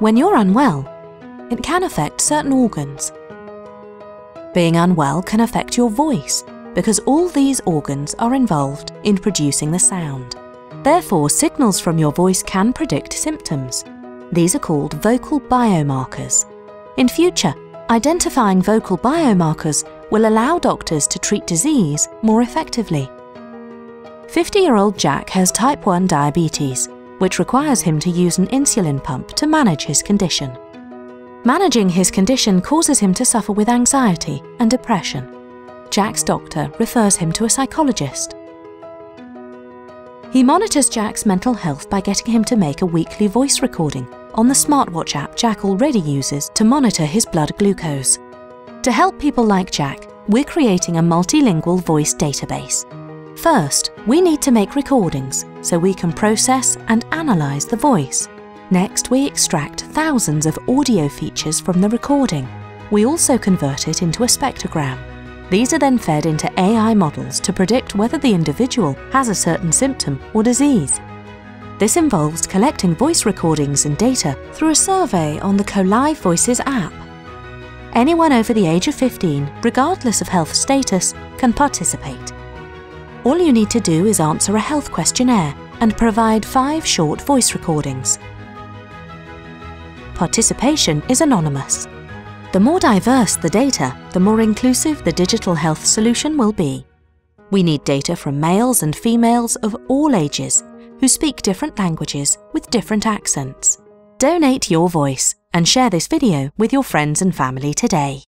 When you're unwell, it can affect certain organs. Being unwell can affect your voice because all these organs are involved in producing the sound. Therefore, signals from your voice can predict symptoms. These are called vocal biomarkers. In future, identifying vocal biomarkers will allow doctors to treat disease more effectively. 50-year-old Jack has type 1 diabetes, which requires him to use an insulin pump to manage his condition. Managing his condition causes him to suffer with anxiety and depression. Jack's doctor refers him to a psychologist. He monitors Jack's mental health by getting him to make a weekly voice recording on the smartwatch app Jack already uses to monitor his blood glucose. To help people like Jack, we're creating a multilingual voice database. First, we need to make recordings so we can process and analyse the voice. Next, we extract thousands of audio features from the recording. We also convert it into a spectrogram. These are then fed into AI models to predict whether the individual has a certain symptom or disease. This involves collecting voice recordings and data through a survey on the CoLive Voices app. Anyone over the age of 15, regardless of health status, can participate. All you need to do is answer a health questionnaire and provide five short voice recordings. Participation is anonymous. The more diverse the data, the more inclusive the digital health solution will be. We need data from males and females of all ages who speak different languages with different accents. Donate your voice and share this video with your friends and family today.